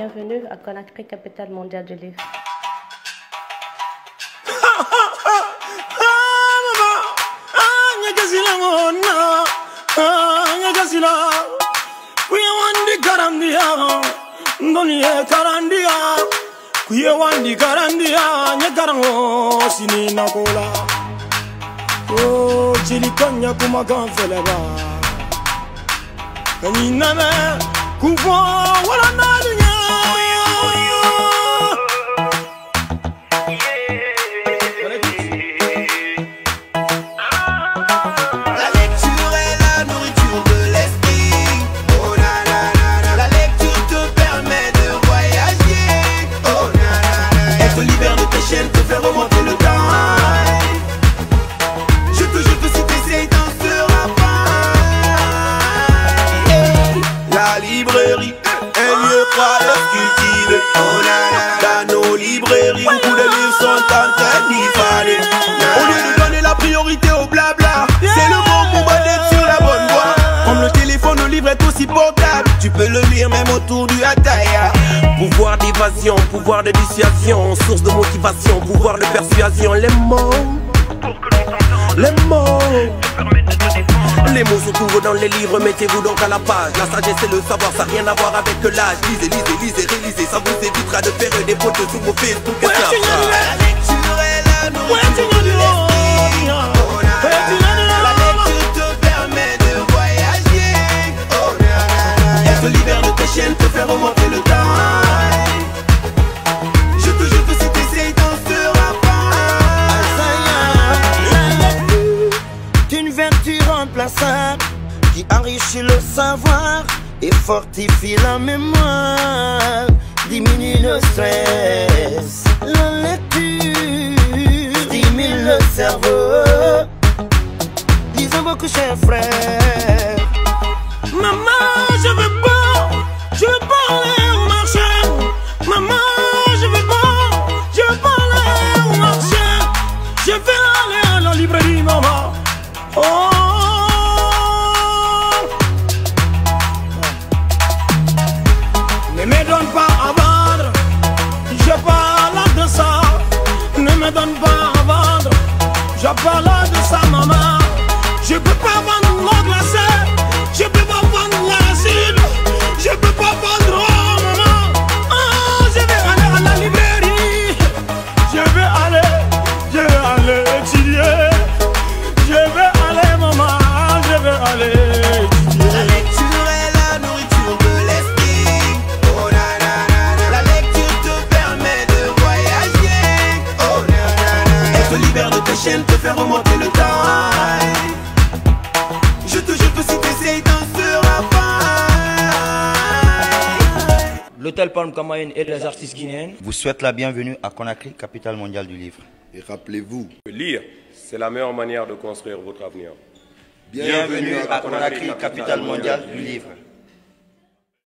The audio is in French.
Bienvenue à Conakry, capitale mondiale du livre. ndoniye Oh. Dans nos librairies, beaucoup de livres sont en train d'y faller. Au lieu de donner la priorité au blabla, c'est le bon moment d'être sur la bonne voie. Comme le téléphone, le livre est aussi portable. Tu peux le lire même autour du Hataya. Pouvoir d'évasion, pouvoir de dissuasion, source de motivation, pouvoir de persuasion. Les mots, se trouvent dans les livres, mettez-vous donc à la page. La sagesse et le savoir, ça n'a rien à voir avec l'âge. Lisez, lisez, lisez, rélisez, ça vous évitera de faire des photos sur vos Facebook et Snapchat. Enrichit le savoir et fortifie la mémoire, diminue le stress. Parle de ça, maman. Je peux pas vendre l'eau glacée, je peux pas vendre l'acide, je peux pas vendre oh maman. Ah, je vais aller à la librairie, je vais aller, je vais aller étudier, je vais aller maman, je vais aller fait remonter le temps. Je te jure que si t'essayes dans ce rapin. L'hôtel Palm Kamayen et les artistes guinéennes vous souhaite la bienvenue à Conakry, capitale mondiale du livre. Et rappelez-vous, Lire, c'est la meilleure manière de construire votre avenir. Bienvenue à Conakry, capitale mondiale du livre.